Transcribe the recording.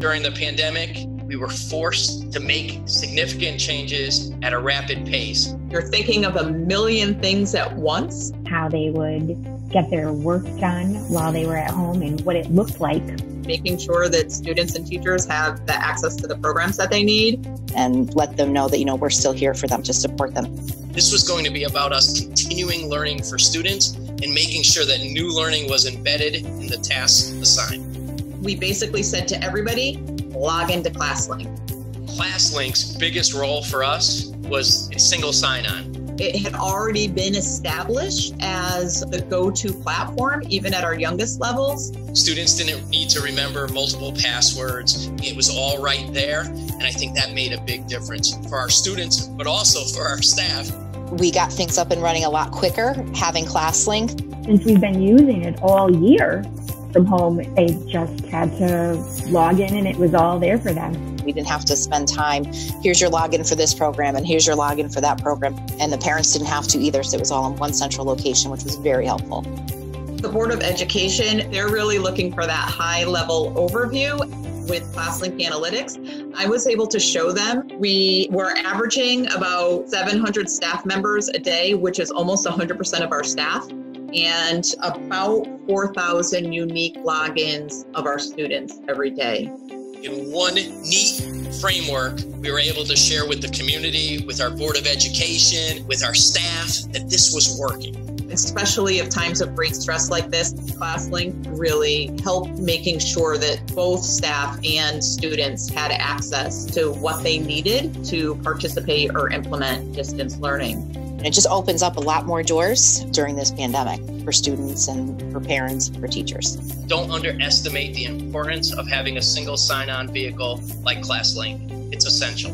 During the pandemic, we were forced to make significant changes at a rapid pace. You're thinking of a million things at once. How they would get their work done while they were at home and what it looked like. Making sure that students and teachers have the access to the programs that they need. And let them know that, you know, we're still here for them to support them. This was going to be about us continuing learning for students and making sure that new learning was embedded in the tasks assigned. We basically said to everybody, log into ClassLink. ClassLink's biggest role for us was a single sign-on. It had already been established as the go-to platform, even at our youngest levels. Students didn't need to remember multiple passwords. It was all right there. And I think that made a big difference for our students, but also for our staff. We got things up and running a lot quicker having ClassLink. Since we've been using it all year, from home, they just had to log in and it was all there for them. We didn't have to spend time. Here's your login for this program and here's your login for that program. And the parents didn't have to either. So it was all in one central location, which was very helpful. The Board of Education, they're really looking for that high level overview with ClassLink Analytics. I was able to show them we were averaging about 700 staff members a day, which is almost 100% of our staff and about 4,000 unique logins of our students every day. In one neat framework, we were able to share with the community, with our Board of Education, with our staff, that this was working. Especially of times of great stress like this, ClassLink really helped making sure that both staff and students had access to what they needed to participate or implement distance learning. It just opens up a lot more doors during this pandemic for students and for parents and for teachers. Don't underestimate the importance of having a single sign on vehicle like ClassLink. It's essential.